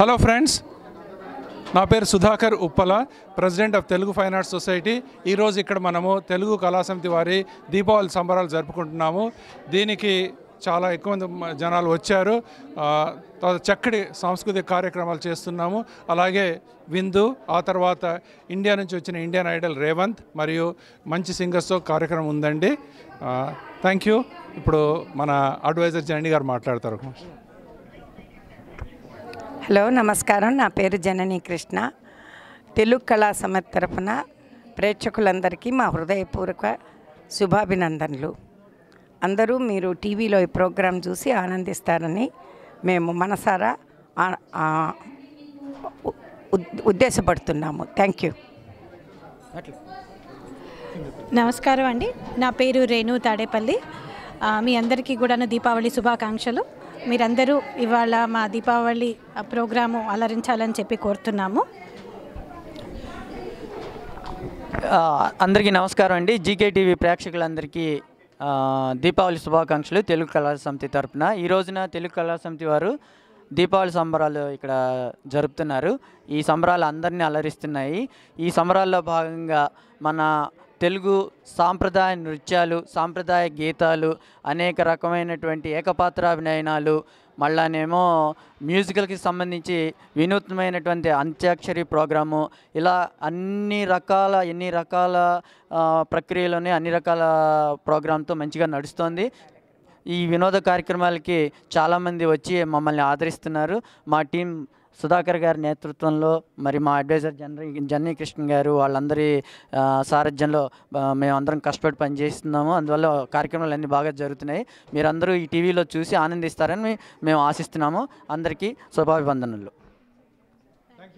Hello friends నా పేరు Sudhakar Uppala president of Telugu fine arts society ఈరోజు ఇక్కడ మనము తెలుగు కళాసమితి వారి దీపావళి సంబరాలు జరుపుకుంటున్నాము. దీనికి చాలా ఎక్కువ మంది జనాలు వచ్చారు. చక్కటి సాంస్కృతిక కార్యక్రమాలు చేస్తున్నాము. అలాగే విందు ఆ తర్వాత ఇండియా నుంచి వచ్చిన ఇండియన్ ఐడల్ రేవంత్ మరియు మంచి సింగర్స్తో కార్యక్రమం ఉందండి. థ్యాంక్ యూ ఇప్పుడు మన అడ్వైజర్ జండి గారు మాట్లాడతారు. హలో నమస్కారం. నా పేరు జనని కృష్ణ. తెలుగు కళా సమితి తరఫున ప్రేక్షకులందరికీ మా హృదయపూర్వక శుభాభినందనలు. అందరూ మీరు టీవీలో ఈ ప్రోగ్రాం చూసి ఆనందిస్తారని మేము మనసారా ఉద్దేశపడుతున్నాము. Thank you. నమస్కారం అండి. నా పేరు రేణు తాడేపల్లి. మీ అందరికీ కూడాను దీపావళి శుభాకాంక్షలు. మీరందరూ ఇవాళ మా దీపావళి ప్రోగ్రాము అలరించాలని చెప్పి కోరుతున్నాము. అందరికీ నమస్కారం అండి. జీకే టీవీ ప్రేక్షకులందరికీ దీపావళి శుభాకాంక్షలు తెలుగు కళా సమితి తరపున. ఈ రోజున తెలుగు కళా సమితి వారు దీపావళి సంబరాలు ఇక్కడ జరుపుతున్నారు. ఈ సంబరాలు అందరినీ అలరిస్తున్నాయి. ఈ సంబరాల్లో భాగంగా మన తెలుగు సాంప్రదాయ నృత్యాలు సాంప్రదాయ గీతాలు అనేక రకమైనటువంటి ఏకపాత్రాభినయనాలు మళ్ళానేమో మ్యూజికల్కి సంబంధించి వినూత్నమైనటువంటి అంత్యాక్షరి ప్రోగ్రాము ఇలా అన్ని రకాల ఎన్ని రకాల ప్రక్రియలోనే అన్ని రకాల ప్రోగ్రాంతో మంచిగా నడుస్తోంది. ఈ వినోద కార్యక్రమాలకి చాలామంది వచ్చి మమ్మల్ని ఆదరిస్తున్నారు. మా టీం సుధాకర్ గారి నేతృత్వంలో మరి మా అడ్వైజర్ జనరీ జన్నీ కృష్ణ గారు వాళ్ళందరి సారథ్యంలో మేమందరం కష్టపడి పనిచేస్తున్నాము. అందువల్ల కార్యక్రమాలు అన్నీ బాగా జరుగుతున్నాయి. మీరందరూ ఈ టీవీలో చూసి ఆనందిస్తారని మేము ఆశిస్తున్నాము. అందరికీ శుభాభివందనలు.